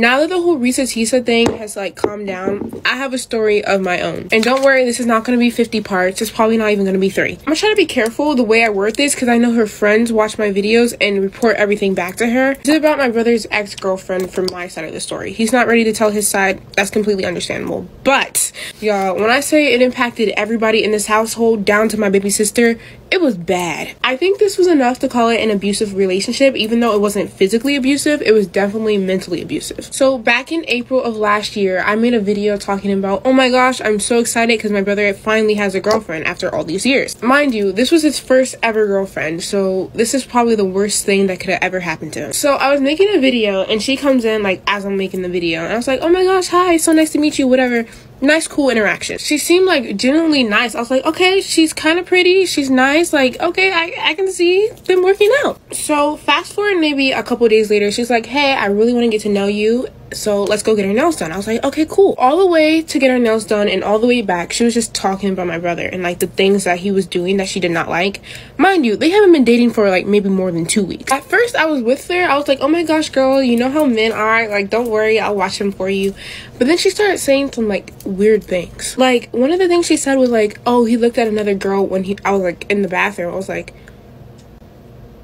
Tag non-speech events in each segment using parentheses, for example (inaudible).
Now that the whole Reesa Teesa thing has like calmed down, I have a story of my own. And don't worry, this is not going to be 50 parts. It's probably not even going to be three. I'm going to try to be careful the way I word this because I know her friends watch my videos and report everything back to her. This is about my brother's ex-girlfriend from my side of the story. He's not ready to tell his side. That's completely understandable. But, y'all, when I say it impacted everybody in this household down to my baby sister, it was bad. I think this was enough to call it an abusive relationship, even though it wasn't physically abusive, it was definitely mentally abusive. So back in April of last year, I made a video talking about, oh my gosh, I'm so excited because my brother finally has a girlfriend after all these years. Mind you, this was his first ever girlfriend, so this is probably the worst thing that could have ever happened to him. So I was making a video and she comes in like as I'm making the video and I was like, oh my gosh, hi, so nice to meet you, whatever nice cool interaction. She seemed like genuinely nice. I was like okay she's kind of pretty. She's nice. Like okay I, I can see them working out. So fast forward maybe a couple days later she's like hey i really want to get to know you so let's go get her nails done. I was like, okay, cool. All the way to get her nails done and all the way back, she was just talking about my brother and like the things that he was doing that she did not like. Mind you, they haven't been dating for like maybe more than two weeks. At first, I was with her. I was like, oh my gosh, girl, you know how men are. Like, don't worry, I'll watch them for you. But then she started saying some like weird things. Like, one of the things she said was like, oh, he looked at another girl when he, I was like in the bathroom. I was like,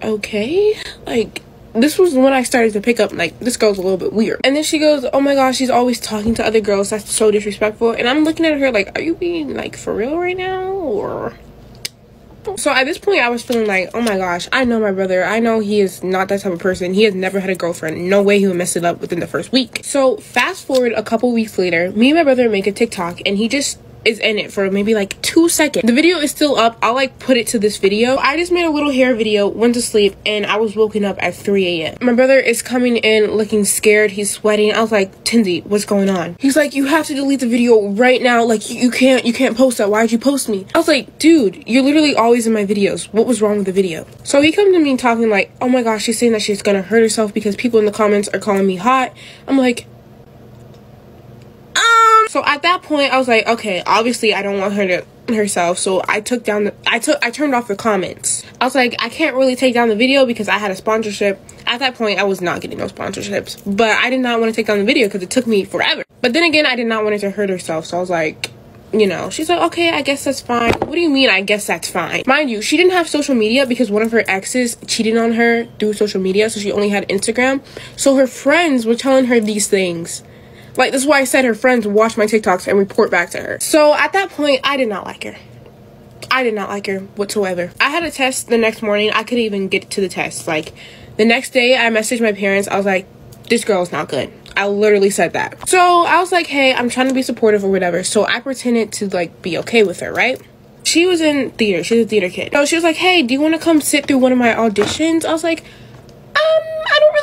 okay, like, this was when I started to pick up like this girl's a little bit weird. And then she goes, "Oh my gosh, she's always talking to other girls. That's so disrespectful." And I'm looking at her like, "Are you being like for real right now or so at this point, I was feeling like, oh my gosh, I know my brother. I know he is not that type of person. He has never had a girlfriend. No way he would mess it up within the first week. So fast forward a couple weeks later, me and my brother make a TikTok and he just is in it for maybe like two seconds. The video is still up. I'll like put it to this video. I just made a little hair video, went to sleep, and I was woken up at 3 a.m. My brother is coming in looking scared. He's sweating. I was like, Tinsy, what's going on? He's like, you have to delete the video right now. Like, you, you can't, you can't post that. Why'd you post me? I was like, dude, you're literally always in my videos. What was wrong with the video? So he comes to me talking like, oh my gosh, she's saying that she's gonna hurt herself because people in the comments are calling me hot. I'm like, so at that point, I was like, okay, obviously I don't want her to herself. So I took down the, I took, I turned off the comments. I was like, I can't really take down the video because I had a sponsorship. At that point, I was not getting no sponsorships, but I did not want to take down the video because it took me forever. But then again, I did not want her to hurt herself. So I was like, you know, she's like, okay, I guess that's fine. What do you mean, I guess that's fine? Mind you, she didn't have social media because one of her exes cheated on her through social media, so she only had Instagram. So her friends were telling her these things. Like, this is why I said her friends watch my TikToks and report back to her. So at that point, I did not like her. I did not like her whatsoever. I had a test the next morning. I couldn't even get to the test. Like, the next day, I messaged my parents. I was like, this girl is not good. I literally said that. So I was like, hey, I'm trying to be supportive or whatever. So I pretended to like be okay with her, right? She was in theater. She's a theater kid. So she was like, hey, do you want to come sit through one of my auditions? I was like,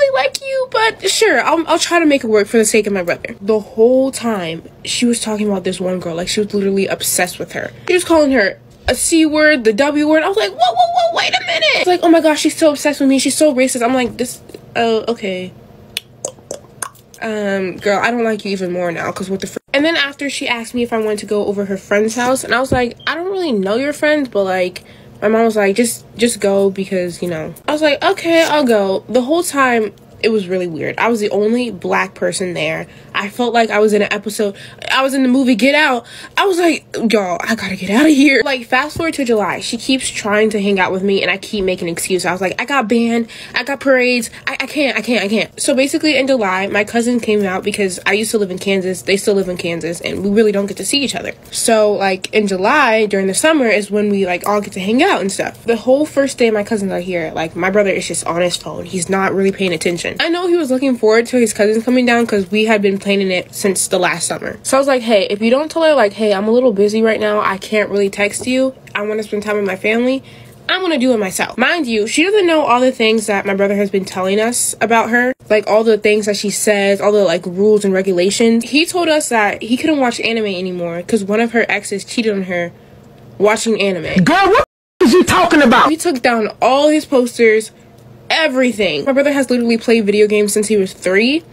really like you, but sure, I'll, I'll try to make it work for the sake of my brother. The whole time, she was talking about this one girl, like she was literally obsessed with her. She was calling her a C word, the W word. I was like, whoa, whoa, whoa, wait a minute. It's like, oh my gosh, she's so obsessed with me. She's so racist. I'm like, this, oh, okay. Um, girl, I don't like you even more now because what the And then after she asked me if I wanted to go over her friend's house, and I was like, I don't really know your friends, but like, my mom was like just just go because you know. I was like okay i'll go. The whole time it was really weird. I was the only black person there. I felt like I was in an episode. I was in the movie Get Out. I was like, y'all, I gotta get out of here. Like, fast forward to July. She keeps trying to hang out with me, and I keep making excuses. I was like, I got band. I got parades. I, I can't. I can't. I can't. So basically, in July, my cousin came out because I used to live in Kansas. They still live in Kansas, and we really don't get to see each other. So, like, in July, during the summer, is when we, like, all get to hang out and stuff. The whole first day my cousins are here, like, my brother is just on his phone. He's not really paying attention. I know he was looking forward to his cousins coming down because we had been planning it since the last summer. So I was like, hey, if you don't tell her, like, hey, I'm a little busy right now, I can't really text you, I want to spend time with my family, I'm gonna do it myself. Mind you, she doesn't know all the things that my brother has been telling us about her. Like all the things that she says, all the like rules and regulations. He told us that he couldn't watch anime anymore because one of her exes cheated on her watching anime. Girl, what is he talking about? We took down all his posters, everything. My brother has literally played video games since he was three.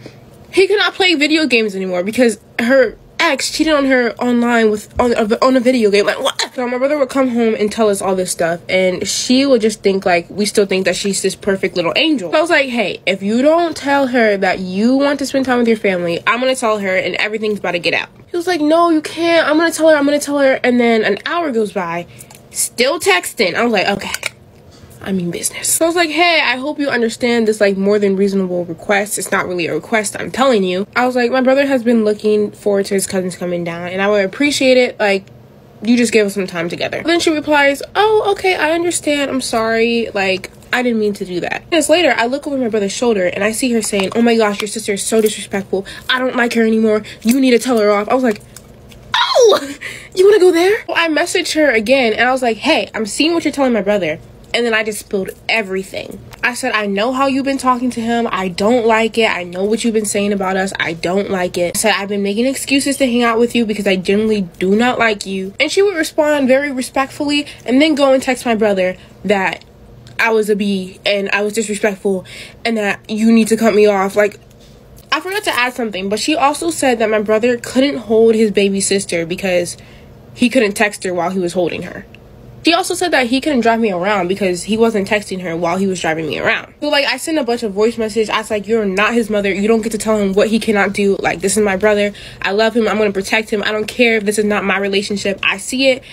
He cannot play video games anymore because her ex cheated on her online with on a, on a video game. Like what? So my brother would come home and tell us all this stuff, and she would just think like we still think that she's this perfect little angel. So I was like, hey, if you don't tell her that you want to spend time with your family, I'm gonna tell her, and everything's about to get out. He was like, no, you can't. I'm gonna tell her. I'm gonna tell her. And then an hour goes by, still texting. I was like, okay. I mean business. So I was like, hey, I hope you understand this like more than reasonable request. It's not really a request, I'm telling you. I was like, my brother has been looking forward to his cousins coming down and I would appreciate it like you just give us some time together. Then she replies, Oh, okay, I understand. I'm sorry. Like, I didn't mean to do that. Minutes later, I look over my brother's shoulder and I see her saying, Oh my gosh, your sister is so disrespectful. I don't like her anymore. You need to tell her off. I was like, Oh, (laughs) you wanna go there? Well, I messaged her again and I was like, Hey, I'm seeing what you're telling my brother. And then I just spilled everything. I said, I know how you've been talking to him. I don't like it. I know what you've been saying about us. I don't like it. I said, I've been making excuses to hang out with you because I generally do not like you. And she would respond very respectfully and then go and text my brother that I was a B and I was disrespectful and that you need to cut me off. Like, I forgot to add something, but she also said that my brother couldn't hold his baby sister because he couldn't text her while he was holding her. She also said that he couldn't drive me around because he wasn't texting her while he was driving me around. So like I sent a bunch of voice messages. I was like, You're not his mother. You don't get to tell him what he cannot do. Like this is my brother. I love him. I'm gonna protect him. I don't care if this is not my relationship. I see it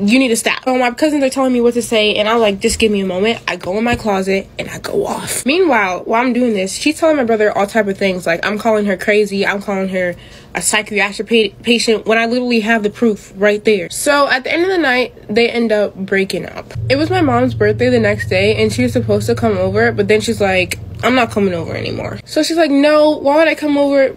you need to stop. So my cousins are telling me what to say, and I'm like, just give me a moment. I go in my closet and I go off. Meanwhile, while I'm doing this, she's telling my brother all type of things. Like I'm calling her crazy. I'm calling her a psychiatric pa- patient when I literally have the proof right there. So at the end of the night, they end up breaking up. It was my mom's birthday the next day, and she was supposed to come over, but then she's like, I'm not coming over anymore. So she's like, No, why would I come over?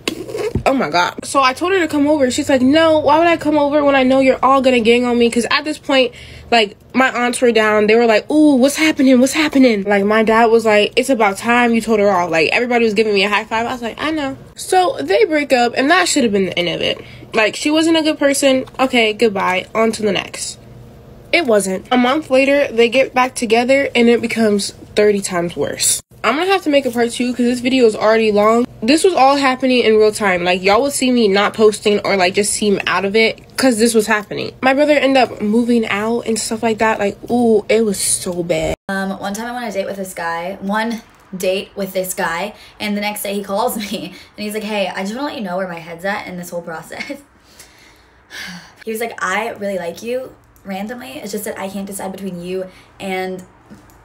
Oh my god. So I told her to come over. She's like, No, why would I come over when I know you're all gonna gang on me? Because at this point, like, my aunts were down. They were like, Ooh, what's happening? What's happening? Like, my dad was like, It's about time you told her off. Like, everybody was giving me a high five. I was like, I know. So they break up, and that should have been the end of it. Like, she wasn't a good person. Okay, goodbye. On to the next. It wasn't. A month later, they get back together, and it becomes 30 times worse. I'm gonna have to make a part two because this video is already long. This was all happening in real time. Like y'all would see me not posting or like just seem out of it because this was happening. My brother ended up moving out and stuff like that. Like, ooh, it was so bad. Um, one time I went on a date with this guy. One date with this guy, and the next day he calls (laughs) me and he's like, "Hey, I just want to let you know where my head's at in this whole process." (sighs) he was like, "I really like you." Randomly, it's just that I can't decide between you and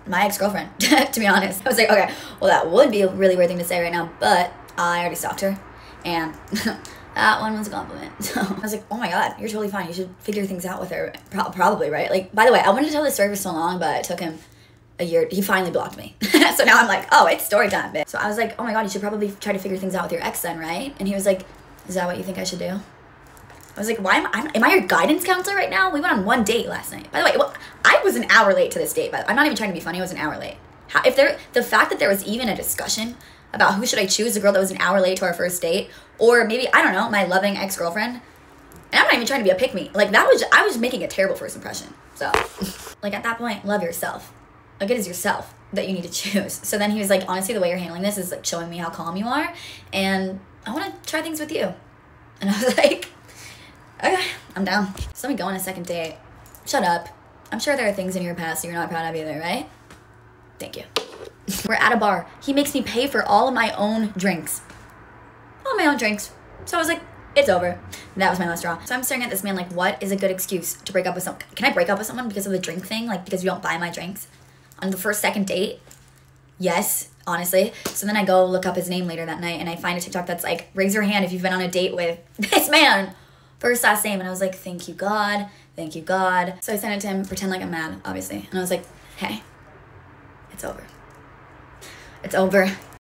my ex-girlfriend (laughs) to be honest i was like okay well that would be a really weird thing to say right now but i already stalked her and (laughs) that one was a compliment (laughs) so i was like oh my god you're totally fine you should figure things out with her Pro probably right like by the way i wanted to tell this story for so long but it took him a year he finally blocked me (laughs) so now i'm like oh it's story time bitch. so i was like oh my god you should probably try to figure things out with your ex then right and he was like is that what you think i should do I was like, why am I, am I your guidance counselor right now? We went on one date last night. By the way, well, I was an hour late to this date, but I'm not even trying to be funny. I was an hour late. How, if there, the fact that there was even a discussion about who should I choose, the girl that was an hour late to our first date, or maybe, I don't know, my loving ex-girlfriend, and I'm not even trying to be a pick me. Like that was, I was making a terrible first impression. So (laughs) like at that point, love yourself. Like it is yourself that you need to (laughs) choose. So then he was like, honestly, the way you're handling this is like showing me how calm you are. And I want to try things with you. (laughs) And I was like, Okay, I'm down. So let me go on a second date. Shut up. I'm sure there are things in your past you're not proud of either, right? Thank you. We're at a bar. He makes me pay for all of my own drinks. All my own drinks. So I was like, it's over. That was my last straw. So I'm staring at this man like, what is a good excuse to break up with someone? Can I break up with someone because of the drink thing? Like, because you don't buy my drinks? On the first, second date? Yes, honestly. So then I go look up his name later that night and I find a TikTok that's like, raise your hand if you've been on a date with (laughs) this man first last name and I was like, thank you God, thank you God. So I sent it to him, pretend like I'm mad, obviously. And I was like, hey, it's over. It's over.